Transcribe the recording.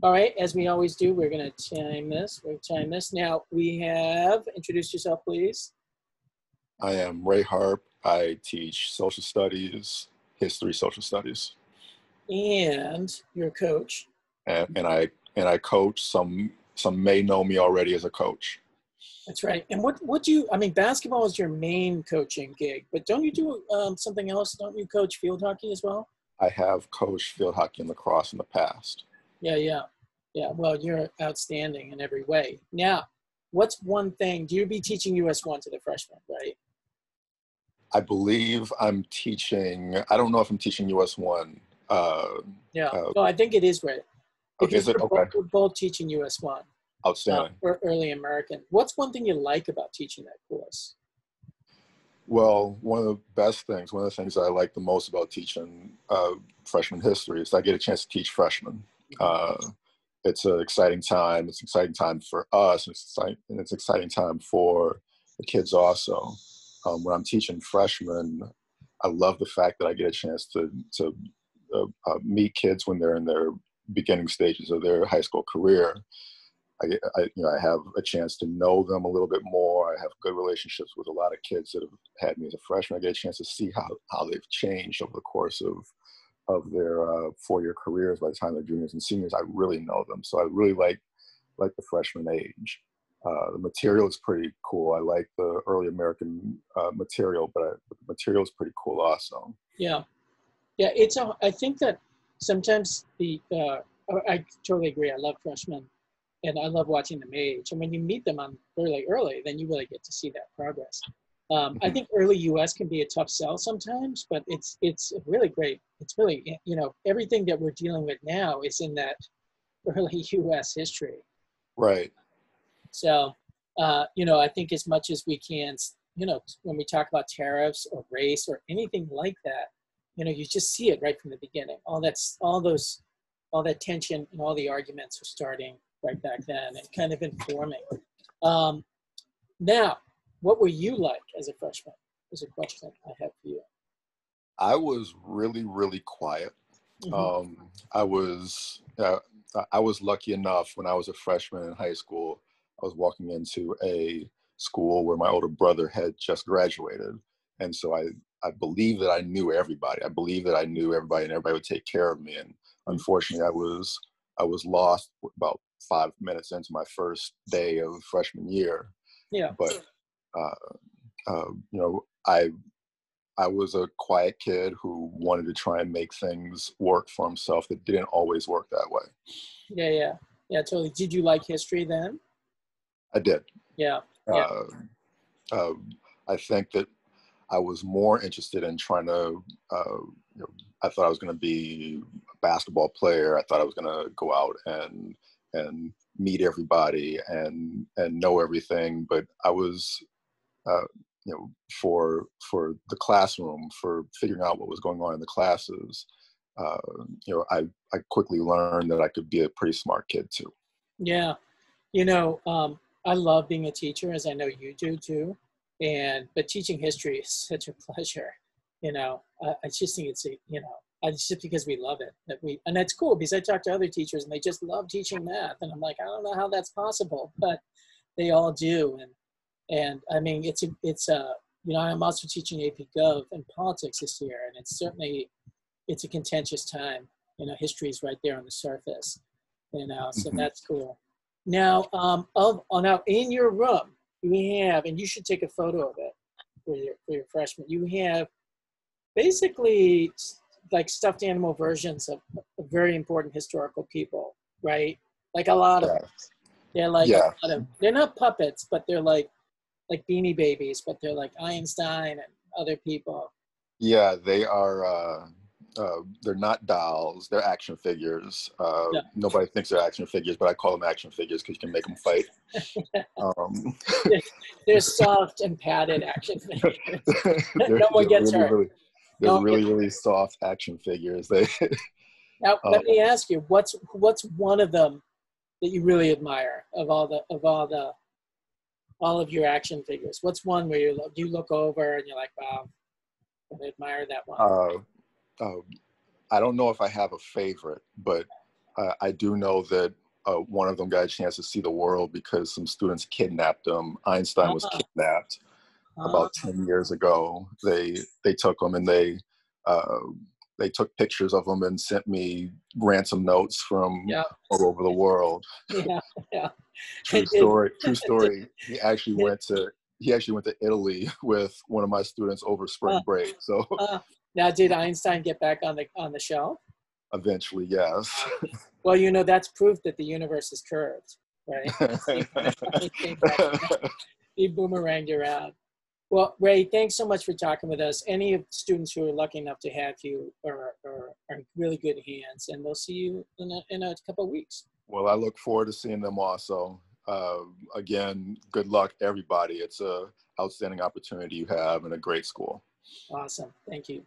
All right, as we always do, we're going to time this. We're time this. Now we have introduce yourself, please. I am Ray Harp. I teach social studies, history, social studies, and you're a coach. and, and I and I coach. Some some may know me already as a coach. That's right. And what what do you? I mean, basketball is your main coaching gig, but don't you do um, something else? Don't you coach field hockey as well? I have coached field hockey and lacrosse in the past. Yeah, yeah, yeah. Well, you're outstanding in every way. Now, what's one thing? Do you be teaching US one to the freshmen, right? I believe I'm teaching. I don't know if I'm teaching US one. Uh, Yeah. Uh, no, I think it is right. okay, is it okay? both, we're both teaching US one uh, Outstanding. for early American. What's one thing you like about teaching that course? Well, one of the best things, one of the things I like the most about teaching uh, freshman history is I get a chance to teach freshmen. Uh, it's an exciting time. It's an exciting time for us, and it's exciting, and it's an exciting time for the kids also. Um, when I'm teaching freshmen, I love the fact that I get a chance to to uh, uh, meet kids when they're in their beginning stages of their high school career. I, I, you know, I have a chance to know them a little bit more. I have good relationships with a lot of kids that have had me as a freshman. I get a chance to see how, how they've changed over the course of of their uh, four-year careers. By the time they're juniors and seniors, I really know them. So I really like like the freshman age. Uh, the material is pretty cool. I like the early American uh, material, but, I, but the material is pretty cool also. Yeah, yeah. It's a. I think that sometimes the. Uh, I totally agree. I love freshmen, and I love watching them age. And when you meet them on early, early, then you really get to see that progress. Um, I Mhm. think early US can be a tough sell sometimes, but it's it's really great. It's really you know everything that we're dealing with now is in that early US history. Right. So, uh, you know, I think as much as we can, you know, when we talk about tariffs or race or anything like that, you know, you just see it right from the beginning. All that's all those, all that tension and all the arguments are starting right back then and kind of informing. Um, now, what were you like as a freshman? Is a question I have for you. I was really, really quiet. Mhm. Um, I was uh, I was lucky enough when I was a freshman in high school. I was walking into a school where my older brother had just graduated, and so I I believe that I knew everybody. I believe that I knew everybody, and everybody would take care of me. And unfortunately, I was I was lost about five minutes into my first day of freshman year. yeah. But uh, uh, you know, I I was a quiet kid who wanted to try and make things work for himself that didn't always work that way. Yeah. Yeah. Yeah. Totally. Did you like history then? I did. Yeah. Yeah. Uh, uh, I think that I was more interested in trying to, uh, you know, I thought I was going to be a basketball player. I thought I was going to go out and, and meet everybody and, and know everything. But I was, uh, you know, for, for the classroom, for figuring out what was going on in the classes, uh, you know, I, I quickly learned that I could be a pretty smart kid too. Yeah, you know, um, I love being a teacher, as I know you do too. And but teaching history is such a pleasure. You know, I, I just think it's a, you know, it's just because we love it that we, and that's cool because I talk to other teachers and they just love teaching math, and I'm like, I don't know how that's possible, but they all do. And and I mean, it's a, it's a, you know, I'm also teaching AP Gov and politics this year, and it's certainly, it's a contentious time. You know, history is right there on the surface. You know, so Mhm. that's cool. Now, um, of oh, now in your room, you have, and you should take a photo of it for your for your freshman. You have basically like stuffed animal versions of, of very important historical people, right? Like a lot of Yeah. them. They're like Yeah. a lot of, they're not puppets, but they're like like beanie babies, but they're like Einstein and other people. Yeah, they are. Uh, uh, they're not dolls. They're action figures. Uh. Nobody thinks they're action figures, but I call them action figures because you can make them fight. Um, They're soft and padded action figures. No one gets really, hurt. Really, they're No really, really soft action figures. They. Now, let me ask you, what's what's one of them that you really admire of all the of all the all of your action figures? What's one where you look you look over and you're like, wow, I admire that one. uh, uh, I don't know if I have a favorite, but uh, I do know that uh, one of them got a chance to see the world because some students kidnapped him. Einstein was Ah. kidnapped about 10 years ago. They they took him and they uh, they took pictures of him and sent me ransom notes from Yeah. all over the world. yeah, yeah. True story. True story. He actually went to he actually went to Italy with one of my students over spring Huh. break. So Uh, now, did Einstein get back on the on the shelf? eventually, yes. Well, you know that's proof that the universe is curved, right? He boomeranged around. Well, Ray, thanks so much for talking with us. Any of the students who are lucky enough to have you are, are, are really good hands, and we'll see you in a, in a couple of weeks. Well, I look forward to seeing them also. Uh, again, good luck, everybody. It's a outstanding opportunity you have and a great school. Awesome. Thank you.